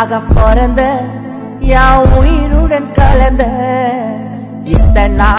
உனக்காக பிறந்த யா உயிருடன் கலந்த இத்தனை